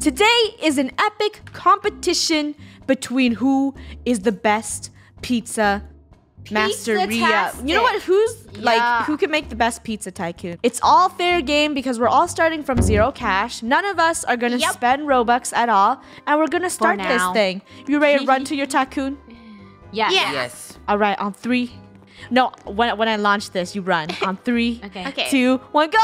Today is an epic competition between who is the best pizza masteria. You know what? Who's Yeah. like who can make the best pizza tycoon? It's all fair game because we're all starting from zero cash. None of us are gonna Yep. spend Robux at all, and we're gonna start this thing. You ready to run to your tycoon? Yes. Yeah. Yes. All right, on three. No, when when I launch this, you run on three, Okay. Okay. two, one, go.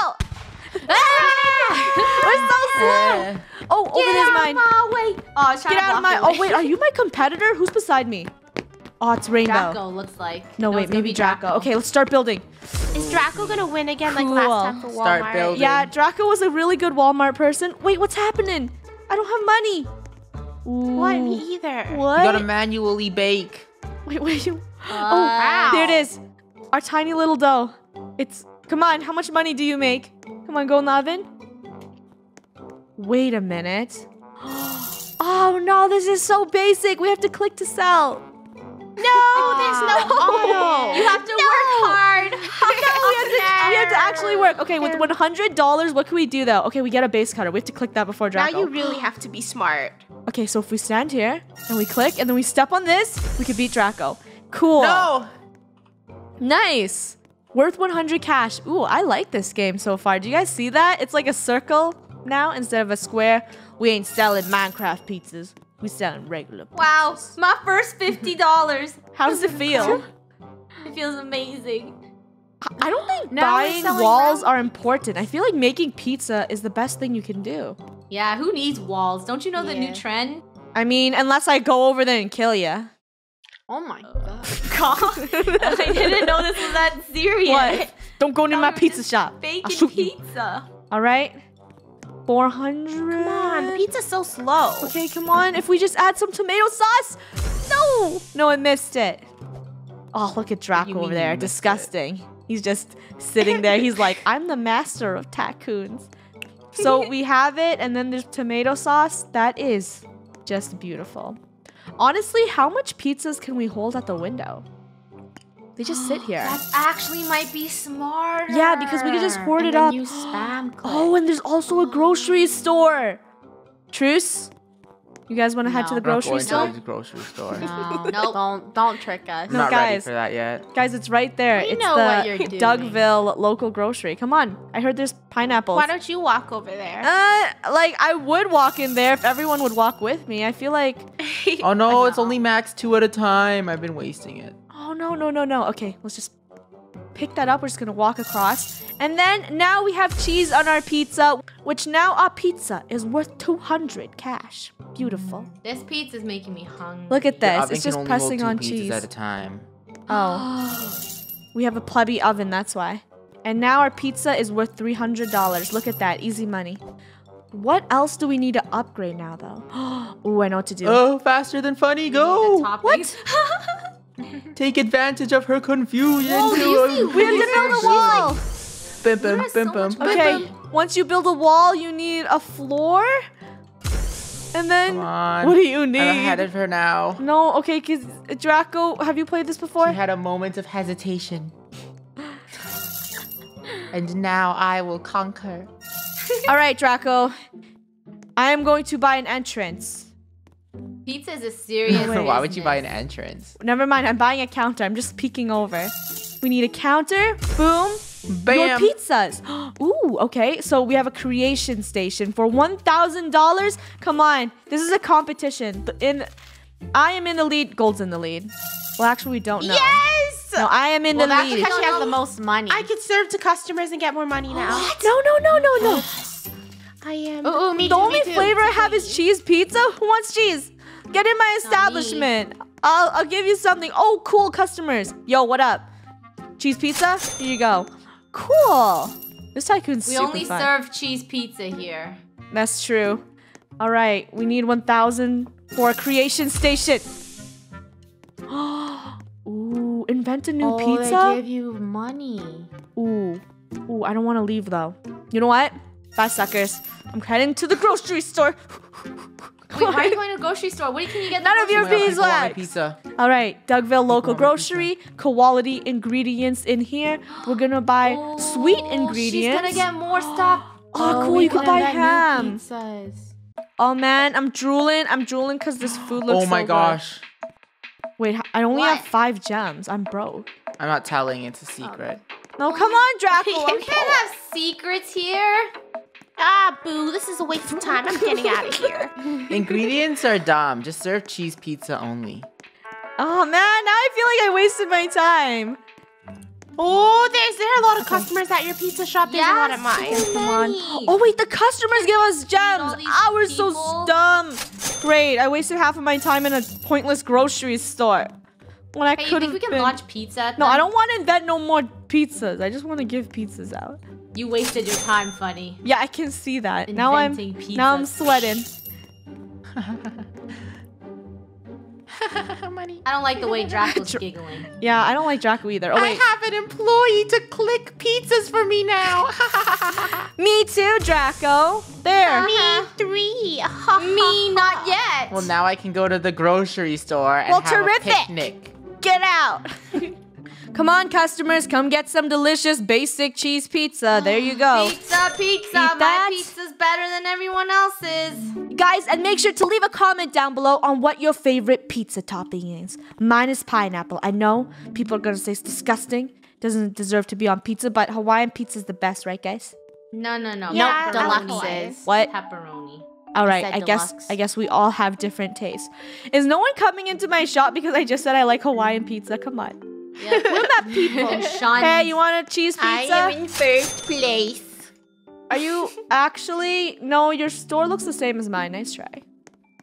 We're so slow. Oh, over Get there's out mine. of my way. Oh, it's Get out of my. Oh wait, are you my competitor? Who's beside me? Oh, it's Rainbow. Draco looks like. No, wait, maybe be Draco. Okay, let's start building. Is Draco gonna win again like Cool. last time for Walmart? Start building. Yeah, Draco was a really good Walmart person. Wait, what's happening? I don't have money. What? Ooh. Me either. What? You gotta manually bake. Wait, wait. You... Uh, oh, there it is. Our tiny little dough. It's. Come on, how much money do you make? Come on, go in the oven. Wait a minute. Oh no, this is so basic. We have to click to sell. No, there's no. You have to work hard. No, we have, to, we have to actually work. Okay, with one hundred dollars, what can we do though? Okay, we get a base cutter. We have to click that before Draco. Now you really have to be smart. Okay, so if we stand here and we click and then we step on this, we can beat Draco. Cool. No. Nice. Worth 100 cash. Ooh, I like this game so far. Do you guys see that? It's like a circle now instead of a square. We ain't selling Minecraft pizzas. We selling regular. Wow, my first fifty dollars. How does it feel? It feels amazing. I don't think Now we're buying walls round- are important. I feel like making pizza is the best thing you can do. Yeah, who needs walls? Don't you know the new trend? I mean, unless I go over there and kill you. Oh my oh. god. I didn't know this was that serious. What? Don't go near my pizza shop. I'll Bacon you. pizza. All right. 400. Come on, the pizza's so slow. Okay, come on. If we just add some tomato sauce. No. No, I missed it. Oh, look at Draco over there. missed it? Disgusting. He's just sitting there. He's like, I'm the master of tycoons. So we have it, and then there's tomato sauce. That is just beautiful. Honestly, how much pizzas can we hold at the window? They just sit here. That actually might be smarter. Yeah, because we could just hoard and it then up. Use spam click. Oh, and there's also a grocery store. Truce? You guys want to head to No. the I'm not grocery going to store? the grocery store. no, nope. Don't don't trick us. No, not ready guys. for that yet. Guys, it's right there. We it's know the what you're doing. Dougville local grocery. Come on. I heard there's pineapples. Why don't you walk over there? uh, like I would walk in there if everyone would walk with me. I feel like Oh no, it's only max two at a time. I've been wasting it. Oh no, no, no, no. Okay, let's just pick that up. We're just gonna walk across. And then now we have cheese on our pizza, which now our pizza is worth 200 cash. Beautiful. This pizza's making me hungry. Look at this. It's just pressing on cheese. at a time. Oh. We have a plebby oven, that's why. And now our pizza is worth $300. Look at that. Easy money. What else do we need to upgrade now, though? Ooh, I know what to do. Oh, faster than Funneh, go! What? Take advantage of her confusion. Whoa, to you a- see- we have to build a wall! Bim, bim, have bim, so bim. Okay, once you build a wall, you need a floor? And then, what do you need? I'm ahead need? of her now. No, okay, because uh, Draco, have you played this before? She had a moment of hesitation. and now I will conquer. All right, Draco. I am going to buy an entrance. Pizza is a serious. Why would you buy an entrance? Never mind, I'm buying a counter. I'm just peeking over. We need a counter. Boom. Bam. Your pizzas. Ooh, okay. So we have a creation station for $1,000. Come on. This is a competition. In I am in the lead. Gold's in the lead. Well, actually, we don't know. Yes! No, I am in well, the that's lead. because she has the most money. I could serve to customers and get more money now. What? No, no, no, no, no. I am. Ooh, ooh, me The too, only me too. flavor I have is cheese pizza. Who wants cheese? Get in my establishment. I'll, I'll give you something. Oh, cool customers. Yo, what up? Cheese pizza? Here you go. Cool. This tycoon's We super only fun. serve cheese pizza here. That's true. All right, we need 1,000 for a creation station. Ooh, invent a new oh, pizza? they give you money. Ooh, ooh, I don't want to leave though. You know what? Bye, suckers. I'm heading to the grocery store. Wait, why are you going to a grocery store? What can you get? None of your grocery store? bees I want my left. pizza. All right, Dougville local grocery, quality ingredients in here. We're gonna buy oh, sweet Oh, ingredients. She's gonna get more stuff. Oh, cool, you could can buy ham. Oh man, I'm drooling. I'm drooling because this food looks oh my so good. gosh. Wait, I only What? have five gems. I'm broke. I'm not telling. It's a secret. No, come on, Draco. You can't have secrets here. Ah, boo, this is a waste of time. I'm getting out of here. Ingredients are dumb. Just serve cheese pizza only. Oh man, now I feel like I wasted my time. Oh, there's there are a lot of customers at your pizza shop. There's a lot of mine. Come on. Oh wait, the customers give us gems. these Ah, we're so dumb. Great, I wasted half of my time in a pointless grocery store. When I Hey, you could think we have can been. launch pizza? At no, I don't want to invent no more pizzas. I just want to give pizzas out. You wasted your time, Funneh. Yeah, I can see that. now I'm Inventing now I'm pizzas. sweating. Money. I don't like the way Draco's giggling. Yeah, I don't like Draco either. Oh wait, I have an employee to click pizzas for me now. me too, Draco. There. Me uh-huh. three. Me, not yet. well, now I can go to the grocery store and Well, have terrific. a picnic. Get out. Come on, customers, come get some delicious basic cheese pizza. There you go. Pizza, pizza. Eat My that. pizza's better than everyone else's. Guys, and make sure to leave a comment down below on what your favorite pizza topping is. Mine is pineapple. I know people are gonna say it's disgusting, doesn't deserve to be on pizza, but Hawaiian pizza is the best, right, guys? No, no, no. Yeah, Nope, I like pepperoni. Hawaiian. What? Pepperoni. All right, said I guess. I guess we all have different tastes. Is no one coming into my shop because I just said I like Hawaiian pizza? Come on, Yeah. we're not people. Sean. hey, you want a cheese pizza? I pizza? am in first place. Are you actually? No, your store looks the same as mine. Nice try.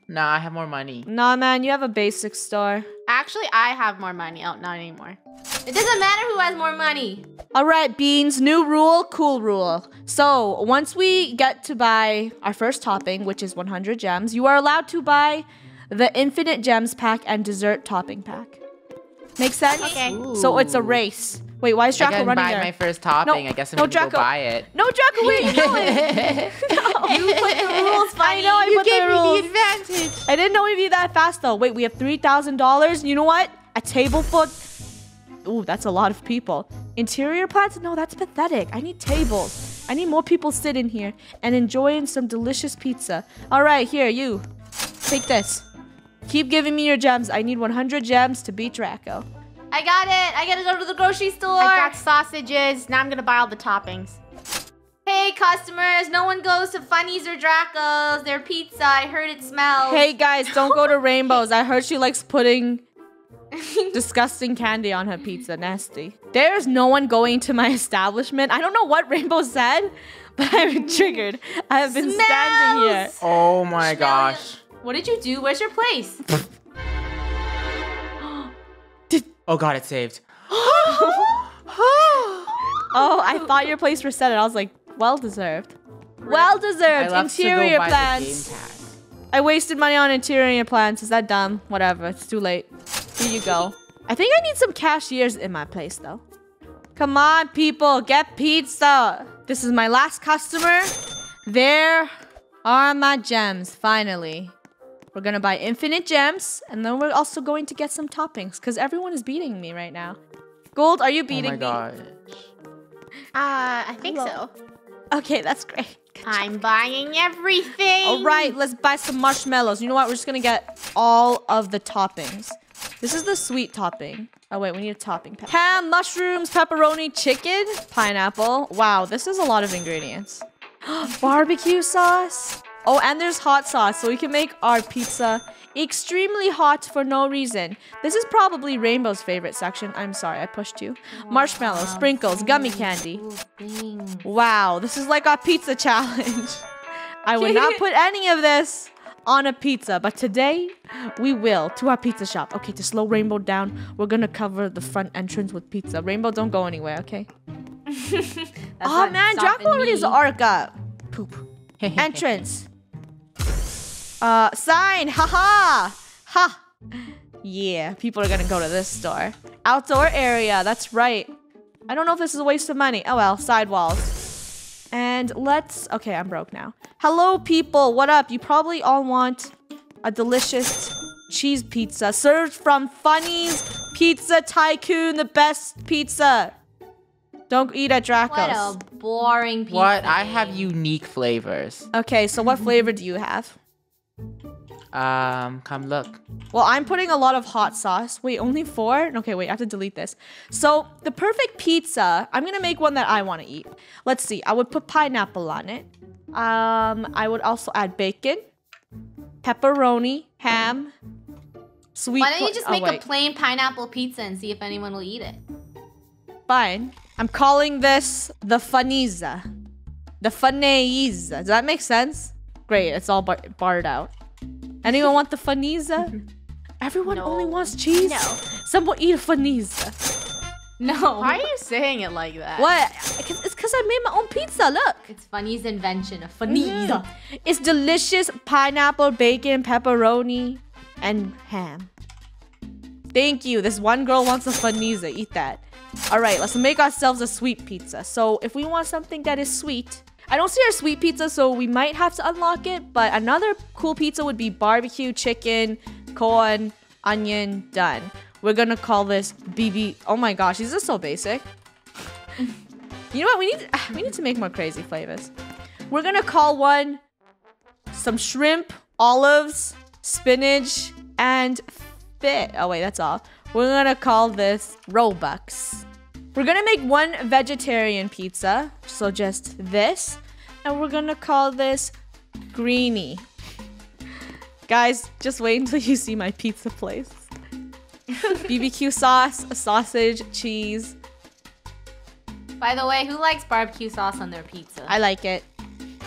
Nah, I have more money. Nah, man, you have a basic store. Actually, I have more money. Oh, not anymore. It doesn't matter who has more money. All right, Beans, new rule, cool rule. So, once we get to buy our first topping, which is 100 gems, you are allowed to buy the infinite gems pack and dessert topping pack. Make sense? Okay. So, it's a race. Wait, why is I Draco can running buy there? my first topping. I guess I'm no, gonna Draco. go buy it. No, Draco, where are you going? You put the rules, I Funneh. know, I You put gave the me rules. the advantage. I didn't know we'd be that fast though. Wait, we have three thousand dollars. You know what? A table full. Ooh, that's a lot of people. Interior plants? No, that's pathetic. I need tables. I need more people sitting here and enjoying some delicious pizza. All right, here you. Take this. Keep giving me your gems. I need 100 gems to beat Draco. I got it. I gotta go to the grocery store. I got sausages. Now I'm gonna buy all the toppings. Hey, customers. No one goes to Funneh's or Draco's. Their pizza. I heard it smells. Hey guys, don't go to Rainbows. I heard she likes putting disgusting candy on her pizza. Nasty. There's no one going to my establishment. I don't know what Rainbow said, but I'm triggered. I have been standing here. Oh my gosh. What did you do? Where's your place? Oh god, it's saved. Oh, I thought your place reset it. I was like, well deserved. Well I deserved. left to go Interior buy the plants. game. I wasted money on interior plants. Is that dumb? Whatever. It's too late. Here you go. I think I need some cashiers in my place though. Come on, people, get pizza. This is my last customer. There are my gems, finally. We're gonna buy infinite gems, and then we're also going to get some toppings, because everyone is beating me right now. Gold, are you beating Oh beating my me? gosh. Uh, I think Hello. so. Okay, that's great. Good. I'm buying everything. All right, let's buy some marshmallows. You know what? We're just gonna get all of the toppings. This is the sweet topping. Oh wait, we need a topping pack. Ham, mushrooms, pepperoni, chicken, pineapple. Wow, this is a lot of ingredients. Barbecue sauce. Oh, and there's hot sauce, so we can make our pizza extremely hot for no reason. This is probably Rainbow's favorite section. I'm sorry, I pushed you. Marshmallows, sprinkles, gummy candy. Wow, this is like our pizza challenge. I would not put any of this on a pizza, but today we will to our pizza shop. Okay, to slow Rainbow down, we're gonna cover the front entrance with pizza. Rainbow, don't go anywhere, okay? Oh man, Draco already has me. an arc up. Poop. Entrance. Uh, sign. Haha. Ha. ha! Yeah, people are gonna go to this store. Outdoor area. That's right. I don't know if this is a waste of money. Oh well, sidewalls. And let's. Okay, I'm broke now. Hello, people. What up? You probably all want a delicious cheese pizza served from Funneh's Pizza Tycoon, the best pizza. Don't eat at Draco's. What a boring pizza. What? I have unique flavors. Okay, so what flavor do you have? Um, come look. Well, I'm putting a lot of hot sauce. Wait, only four? Okay, wait, I have to delete this. So, the perfect pizza, I'm gonna make one that I wanna eat. Let's see, I would put pineapple on it. Um, I would also add bacon, pepperoni, ham, sweet. Why don't you por- just oh, make a plain pineapple pizza and see if anyone will eat it? Fine. I'm calling this the Faniza. The Faneiza. Does that make sense? Great, it's all bar- barred out. Anyone want the Faniza? Everyone only wants cheese? No. Someone eat a Faniza. No. Why are you saying it like that? What? 'Cause- It's because I made my own pizza. Look. It's Funneh's invention, a Funneh's. Mm. It's delicious pineapple, bacon, pepperoni, and ham. Thank you. This one girl wants a Faniza. Eat that. All right, let's make ourselves a sweet pizza. So if we want something that is sweet, I don't see our sweet pizza, so we might have to unlock it. But another cool pizza would be barbecue, chicken, corn, onion, done. We're gonna call this BB. Oh my gosh, these are so basic. you know what? We need we need to make more crazy flavors. We're gonna call one some shrimp, olives, spinach, and fit. Oh wait, that's all. We're gonna call this Robux. We're gonna make one vegetarian pizza, so just this, and we're gonna call this Greeny. Guys, just wait until you see my pizza place. BBQ sauce, sausage, cheese. By the way, who likes barbecue sauce on their pizza? I like it.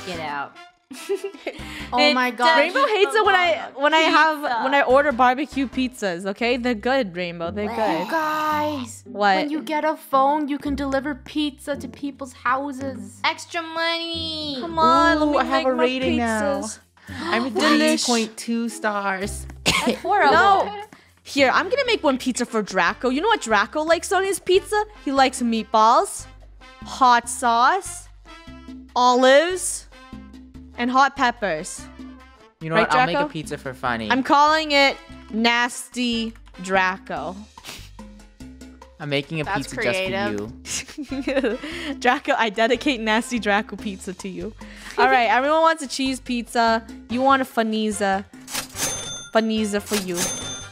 Get out. oh my god. Rainbow hates it when I when I have when I order barbecue pizzas. Okay, they're good, Rainbow. They're You good. guys, What? when you get a phone, you can deliver pizza to people's houses. Extra money. Come on, Ooh, let me I have make a my rating now. pizzas. I'm at Delish. 3.2 stars. That's horrible. No. Here, I'm gonna make one pizza for Draco. You know what Draco likes on his pizza? He likes meatballs, hot sauce, olives, and hot peppers. You know Right, what? I'll make a pizza for Funneh. I'm calling it Nasty Draco. I'm making a That's pizza creative. just for you. Draco, I dedicate Nasty Draco pizza to you. All right, everyone wants a cheese pizza. You want a faniza. Faniza for you.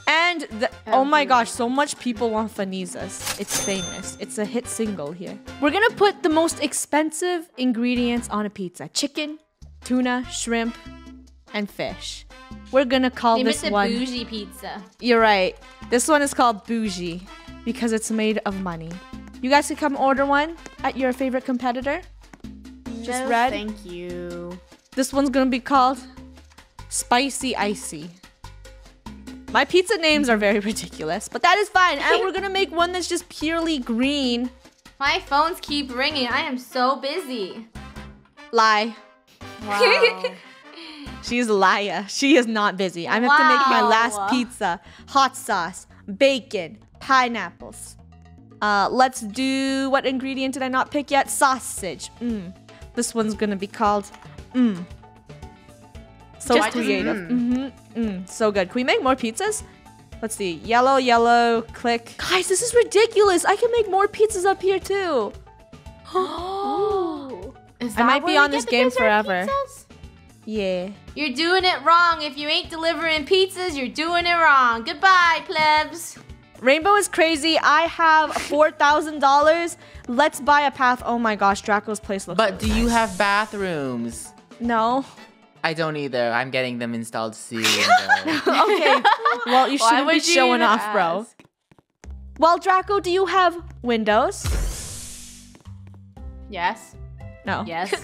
And the, oh my gosh, so much people want fanizas. It's famous. It's a hit single here. We're gonna put the most expensive ingredients on a pizza: chicken, tuna, shrimp, and fish. We're gonna call Name this it the one. bougie pizza. You're right. This one is called bougie because it's made of money. You guys can come order one at your favorite competitor. Just No, red. Thank you. This one's gonna be called Spicy Icy. My pizza names are very ridiculous, but that is fine. And we're gonna make one that's just purely green. My phones keep ringing. I am so busy. Lie. Wow. She's a liar. She is not busy. I have to make my last pizza. Hot sauce, bacon, pineapples. Uh, let's do what ingredient did I not pick yet? Sausage. Mm. This one's gonna be called mm. So Just creative. mm. Mm-hmm. Mm. So good. Can we make more pizzas? Let's see. Yellow, yellow, click. Guys, this is ridiculous. I can make more pizzas up here too. Is I might that be on this game forever. pizzas? Yeah. You're doing it wrong. If you ain't delivering pizzas, you're doing it wrong. Goodbye, plebs. Rainbow is crazy. I have four thousand dollars. Let's buy a path. Oh my gosh, Draco's place looks. But do you have bathrooms? no? I don't either. I'm getting them installed soon. Okay. well, you shouldn't be you showing even off, bro. Well, Draco, do you have windows? Yes. No. Yes.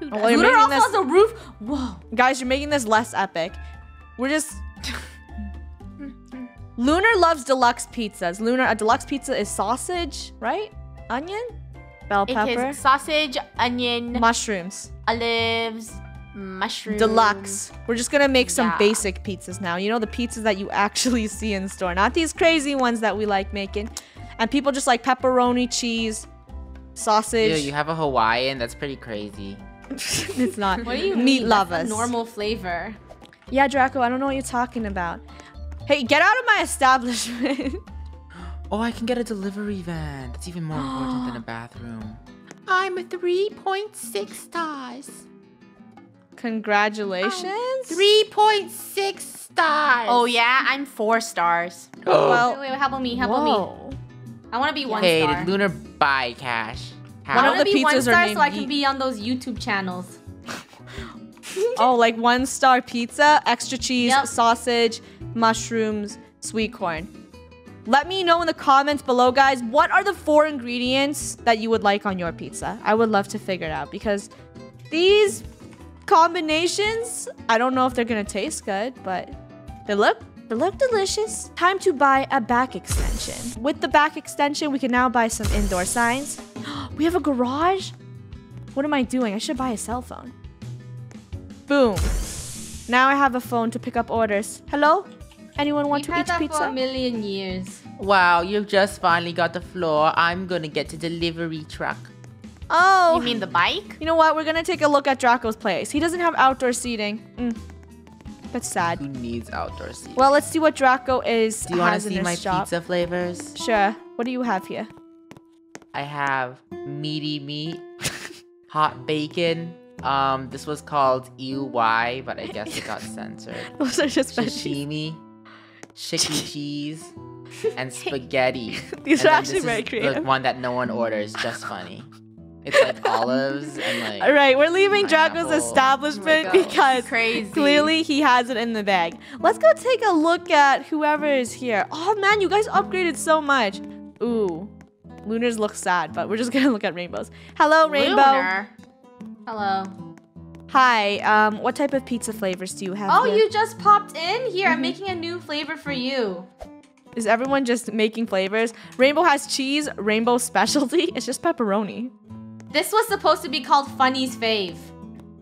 Well, you're Lunar making also this, has a roof. Whoa. guys, you're making this less epic. We're just. Lunar loves deluxe pizzas. Lunar, a deluxe pizza is sausage, right? Onion, bell It pepper, is sausage, onion, mushrooms. olives, mushrooms. Deluxe. We're just gonna make some Yeah. basic pizzas now. You know the pizzas that you actually see in store, not these crazy ones that we like making. And people just like pepperoni, cheese, sausage. Ew, you have a Hawaiian? That's pretty crazy. it's not. What do you meat mean? That's the lovers? normal flavor. Yeah, Draco. I don't know what you're talking about. Hey, get out of my establishment. Oh, I can get a delivery van. That's even more important than a bathroom. I'm at 3.6 stars. Congratulations. 3.6 stars. Oh yeah, I'm four stars. Well, Wait, wait, wait, how about me? How about me? Whoa. I want to be one Hey, star. did Lunar buy cash? I One How? of want to the be one pizzas are star named so I can be on those YouTube channels. Oh, like one star pizza, extra cheese, Yep. sausage, mushrooms, sweet corn. Let me know in the comments below, guys, what are the four ingredients that you would like on your pizza? I would love to figure it out because these combinations, I don't know if they're gonna taste good, but they look they look delicious. Time to buy a back extension. With the back extension, we can now buy some indoor signs. we have a garage. What am I doing? I should buy a cell phone. Boom. Now I have a phone to pick up orders. Hello? Anyone want We've to had eat that for pizza? a million years. Wow, you've just finally got the floor. I'm gonna get the delivery truck. Oh. You mean the bike? You know what? We're gonna take a look at Draco's place. He doesn't have outdoor seating. Mm. That's sad. Who needs outdoor seating? Well, let's see what Draco is Do you want to see my shop. pizza flavors? Sure. What do you have here? I have meaty meat, hot bacon. Um, this was called EY, but I guess it got censored. Those are just. Sashimi, chicken cheese, and spaghetti. These And are actually this very is The one that no one orders, just Funneh. It's like olives and like. All right, we're leaving Draco's establishment Oh because Crazy. clearly he has it in the bag. Let's go take a look at whoever is here. Oh man, you guys upgraded so much. Ooh, Lunars look sad, but we're just gonna look at rainbows. Hello, rainbow. Lunar. Hello. Hi. Um, what type of pizza flavors do you have? Oh, here? you just popped in? Here, Mm-hmm. I'm making a new flavor for you. Is everyone just making flavors? Rainbow has cheese. Rainbow specialty. It's just pepperoni. This was supposed to be called Funneh's Fave,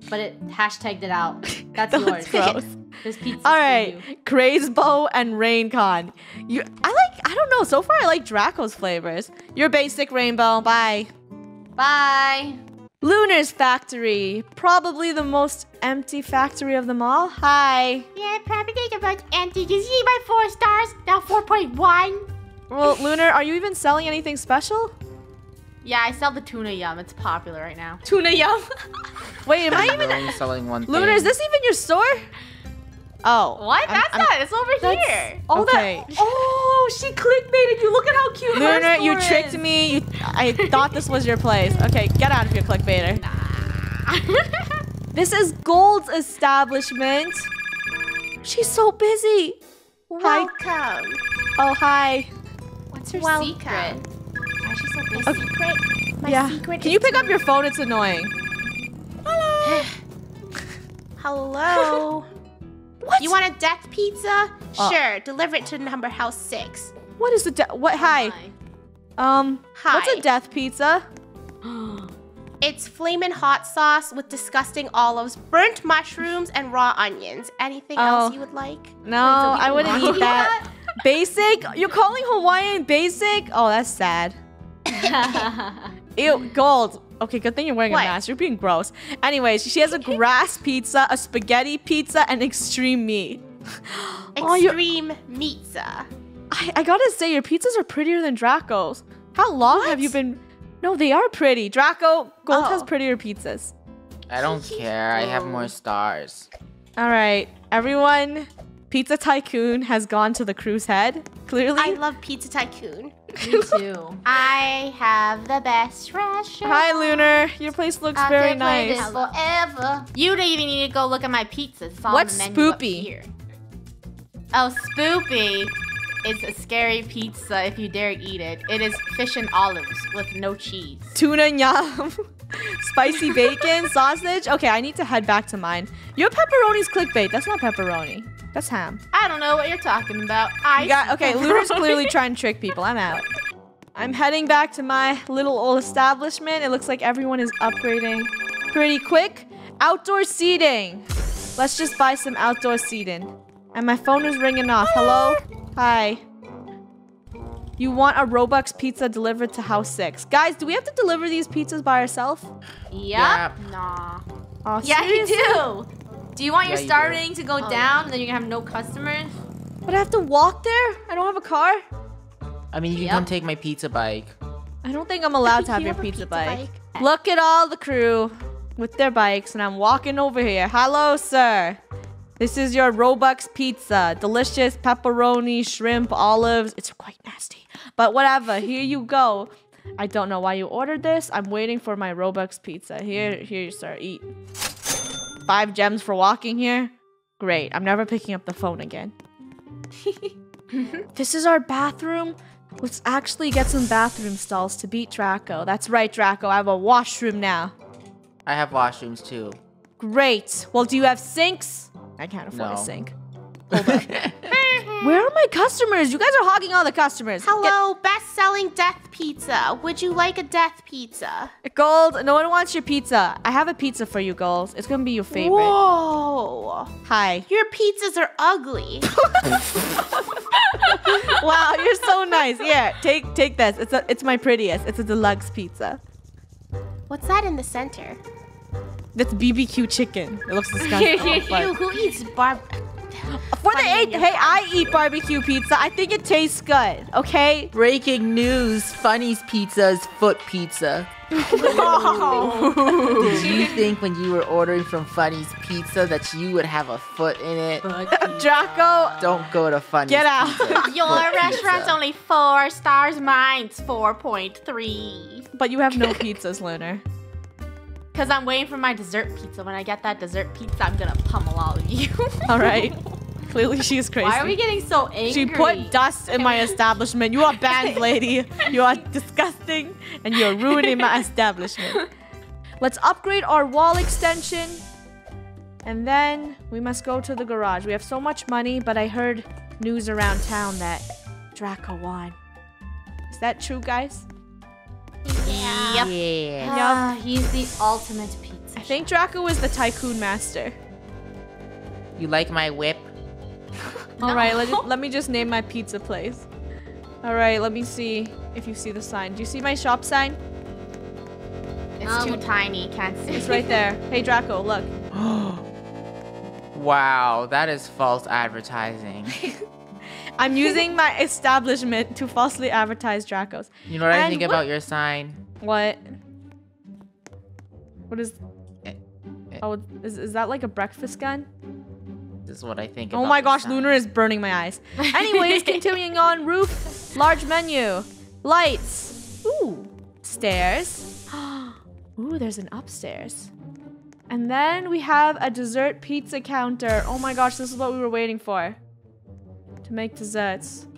but it hashtagged it out. That's That yours. looks gross. This pizza. All right, Crazebo and Raincon. You, I like. I don't know. So far, I like Draco's flavors. Your basic rainbow. Bye. Bye. Lunar's factory. Probably the most empty factory of them all. Hi. Yeah, probably think about empty. You see my four stars? Now 4.1. Well, Lunar, are you even selling anything special? Yeah, I sell the tuna yum. It's popular right now. Tuna yum. Wait, am I even? We're only selling one Lunar, thing. is this even your store? Oh. what? I'm- That's I'm- not. It's over here. Oh, okay. That, oh, she clickbaited you. Look at how cute her Lunar, you store tricked is. me. You, I thought this was your place. Okay, get out of here, clickbaiter. This is Gold's establishment. She's so busy. Hi. Welcome. Oh, hi. What's her Welcome. secret? Why so? My secret. My yeah. secret Can you pick up your phone? It's annoying. Hello. Hello. What? You want a death pizza? Uh. Sure. Deliver it to number house six. What is the de- what? Hi. Um. Hi. What's a death pizza? It's flamin' hot sauce with disgusting olives, burnt mushrooms, and raw onions. Anything Oh. else you would like? No, I wouldn't eat that. Basic? You're calling Hawaiian basic? Oh, that's sad. Ew, gold. Okay, good thing you're wearing What? a mask. You're being gross. Anyways, she has a grass pizza, a spaghetti pizza, and extreme meat. Oh, Extreme pizza. I, I gotta say, your pizzas are prettier than Draco's. How long have you been? No, they are pretty. Draco, Gold has Oh. prettier pizzas. I don't care. I have more stars. All right, everyone. Pizza Tycoon has gone to the cruise head. Clearly. I love Pizza Tycoon. Me too. I have the best restaurant. Hi, Lunar. Your place looks I very could play nice. this forever. You don't even need to go look at my pizza. It's on What's the menu up spoopy? here. Oh, spoopy. It's a scary pizza if you dare eat it. It is fish and olives with no cheese. Tuna yum. Spicy bacon, sausage. Okay, I need to head back to mine. Your pepperoni's clickbait. That's not pepperoni. That's ham. I don't know what you're talking about. I You got okay. Lunar's clearly trying to trick people. I'm out. I'm heading back to my little old establishment. It looks like everyone is upgrading pretty quick. Outdoor seating. Let's just buy some outdoor seating. And my phone is ringing off. Hello? Hi. You want a Robux pizza delivered to house six. Guys, do we have to deliver these pizzas by ourselves? Yep. Nah. Oh, Yeah, you do. Do you want Yeah, your you star do. rating to go Oh, down and then you're gonna have no customers? But I have to walk there? I don't have a car? I mean, you can come take my pizza bike. I don't think I'm allowed to have You your have pizza, pizza bike. bike? Look at all the crew. with their bikes, and I'm walking over here. Hello, sir. This is your Robux pizza. Delicious pepperoni, shrimp, olives. It's quite nasty, but whatever. Here you go. I don't know why you ordered this. I'm waiting for my Robux pizza. Here, here, sir. Eat. Five gems for walking here. Great. I'm never picking up the phone again. this is our bathroom. Let's actually get some bathroom stalls to beat Draco. That's right, Draco. I have a washroom now. I have washrooms too. Great. Well, do you have sinks? I can't afford a No. sink. Where are my customers? You guys are hogging all the customers. Hello, best-selling death pizza. Would you like a death pizza? Get- Gold, no one wants your pizza. I have a pizza for you, Gold. It's gonna be your favorite. Whoa. Hi. Your pizzas are ugly. Wow, you're so nice. Yeah, take take this. It's a it's my prettiest. It's a deluxe pizza. What's that in the center? That's BBQ chicken. It looks disgusting. Oh, Ew, but- who eats barb? For the Funny in eight, your hey. I eat barbecue pizza. I think it tastes good. Okay. Breaking news: Funneh's Pizza is foot pizza. Did you think when you were ordering from Funneh's Pizza that you would have a foot in it? Draco, Don't go to Funneh's Get out. Pizza. Your Foot restaurant's pizza. only four stars. Mine's 4.3. but you have no pizzas, Lunar. Because I'm waiting for my dessert pizza. When I get that dessert pizza, I'm going to pummel all of you. All right. Clearly, she's crazy. Why are we getting so angry? She put dust in my establishment. You are banned, lady. You are disgusting and you're ruining my establishment. Let's upgrade our wall extension. And then we must go to the garage. We have so much money, but I heard news around town that Draco won. Is that true, guys? Yep. Yeah. Ah, he's the ultimate pizza. I think Draco is the tycoon master. You like my whip? All right, let, let me just name my pizza place. All right, let me see if you see the sign. Do you see my shop sign? It's Um, too tiny. Can't see. It's right there. Hey, Draco, look. wow, that is false advertising. I'm using my establishment to falsely advertise Dracos. You know what I think what- about your sign? What? What is? Eh, eh. Oh, is, is that like a breakfast gun? This is what I think. Oh my gosh, sign. Lunar is burning my eyes. Anyways, continuing on. Roof, large menu, lights, ooh, stairs. ooh, there's an upstairs. And then we have a dessert pizza counter. Oh my gosh, this is what we were waiting for. To make desserts.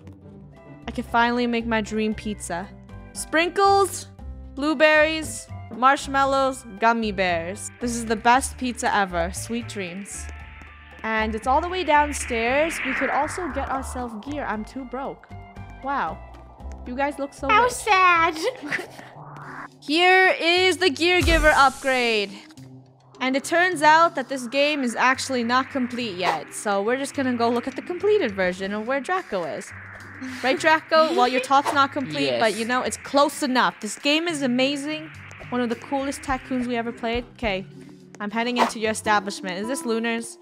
I can finally make my dream pizza. Sprinkles, blueberries, marshmallows, gummy bears. This is the best pizza ever. Sweet dreams. And it's all the way downstairs. We could also get ourselves gear. I'm too broke. Wow. You guys look so How rich. sad. Here is the gear giver upgrade. And it turns out that this game is actually not complete yet. So we're just gonna go look at the completed version of where Draco is. Right, Draco? Well, your talk's not complete, but you know, it's close enough. This game is amazing. One of the coolest tycoons we ever played. Okay, I'm heading into your establishment. Is this Lunar's?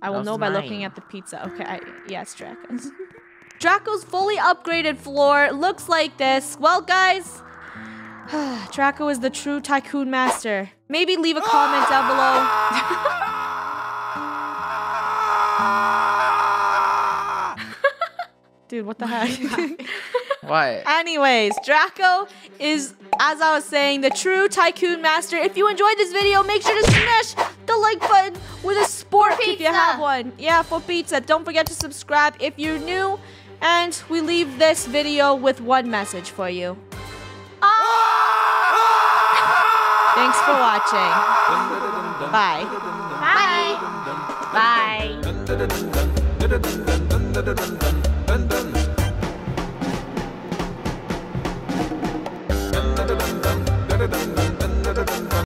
I will know by mine. looking at the pizza. Okay, I, yeah, it's Draco's. Draco's fully upgraded floor looks like this. Well, guys, Draco is the true tycoon master. Maybe leave a comment down below. Dude, what the heck? What? Anyways, Draco is, as I was saying, the true tycoon master. If you enjoyed this video, make sure to smash the like button with a sport if you have one. Yeah, for pizza. Don't forget to subscribe if you're new. And we leave this video with one message for you. Ah! Thanks for watching. Bye. Bye. Bye. Bye.